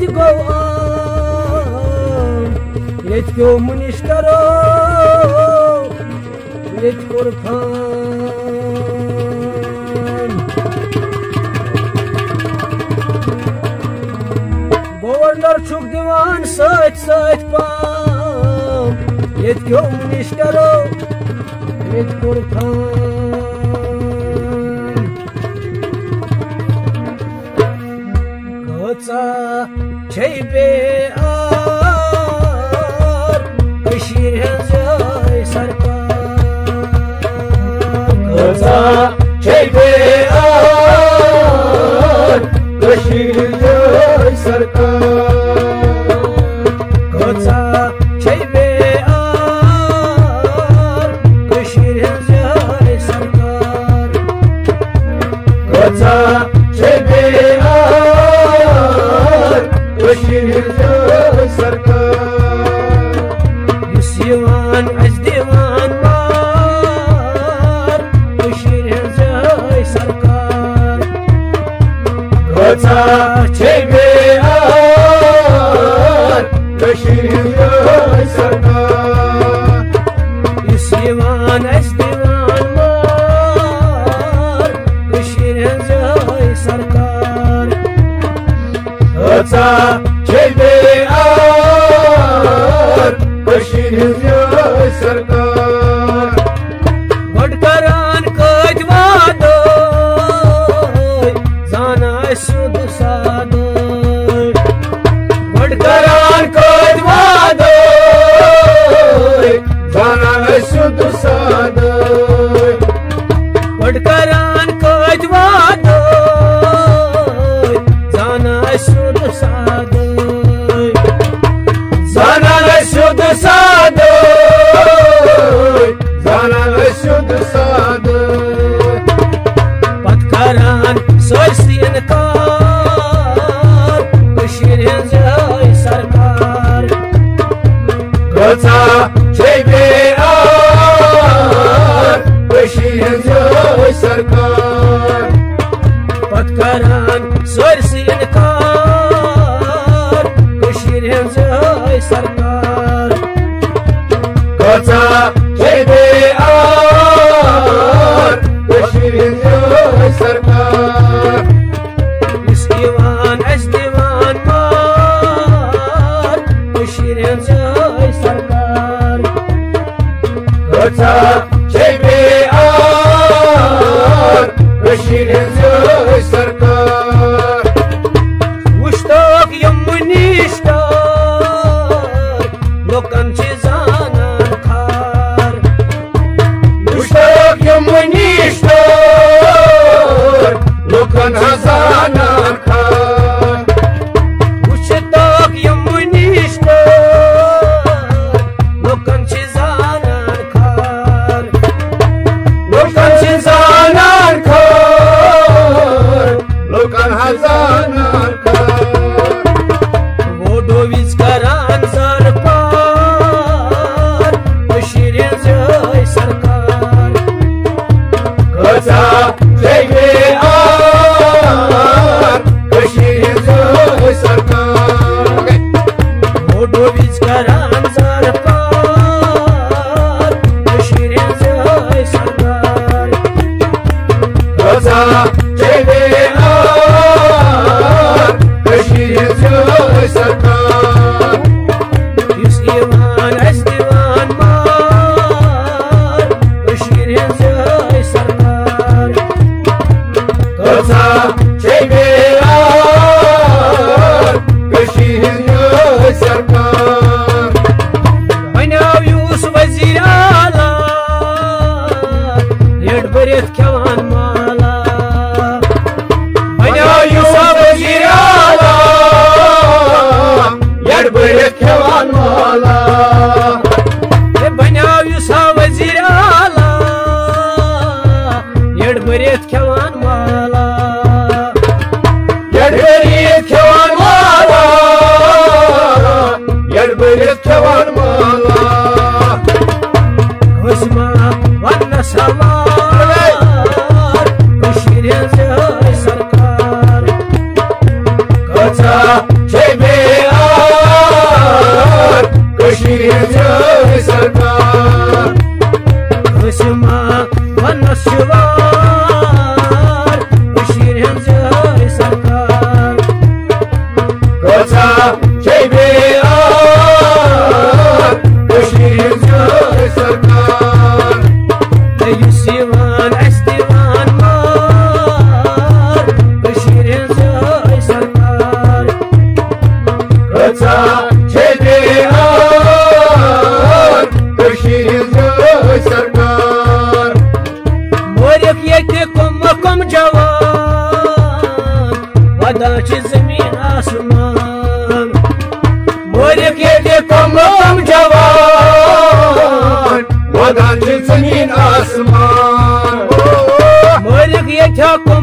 to go on. Let's go, Munishkaro. Let's go, Khan. Governor Chukdivan, side, side, palm. Let's go, Munishkaro. Let's go, Khan. Çeybe ar Aşir hezay sarpak Kıza Santa soy kar Kışirin zay sarkar. Kıza çeybe ar Kışirin Patkaran soy kar Kışirin zay sarkar. Kıza करम Yo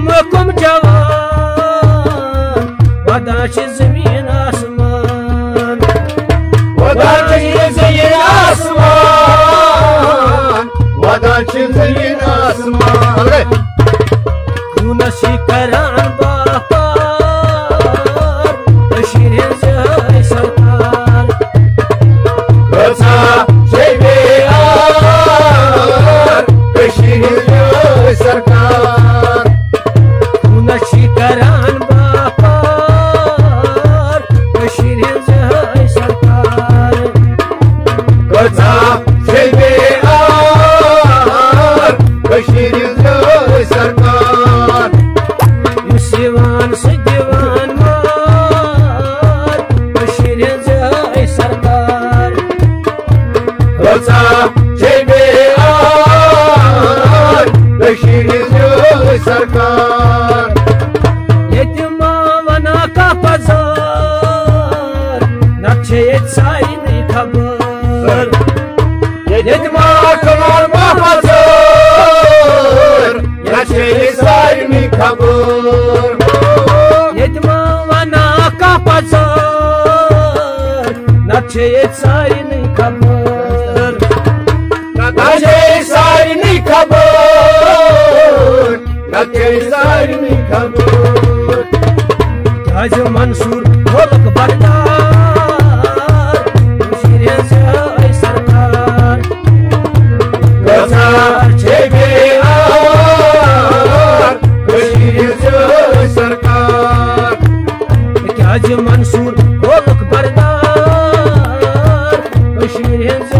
Kaşeye sarını kabul Kaşeye sarını kabul Kaşeye sarını kabul Kaşı Mansur Kolak Is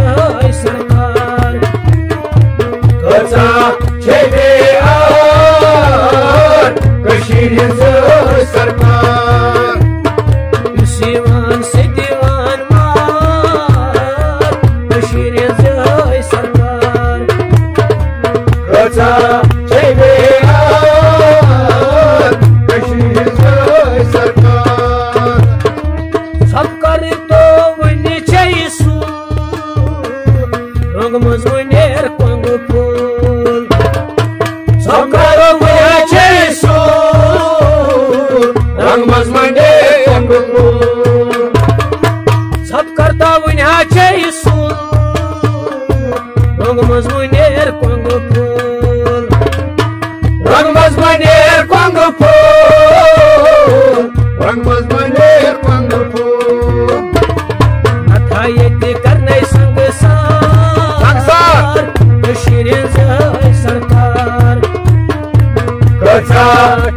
Bagumos mulher quando pôr Bagumos mulher quando pôr Bagumos mulher quando pôr Mathaye te karnai sangue sar Sangsar Shirin zai sarkar Kachak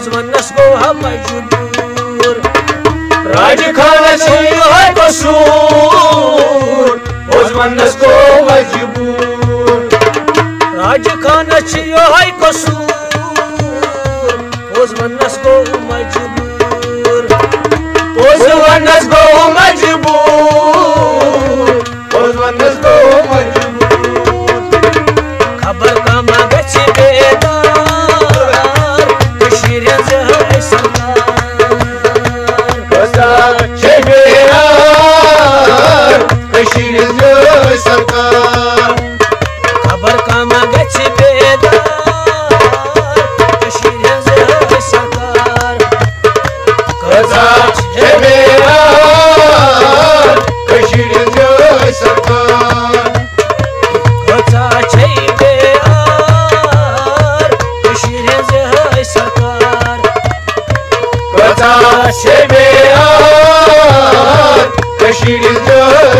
रोज वनस गो हा मजबूर राज खाना है कसूर उस्मानस को मजबूर राज खान यही कसूर रोज वनस गो मजबूर उस्मानस को मजबूर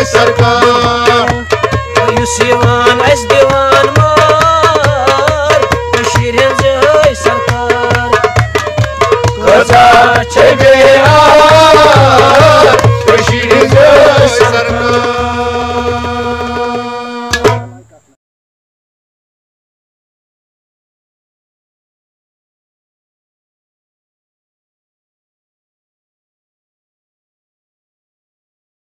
सरकार युसिवान अस दे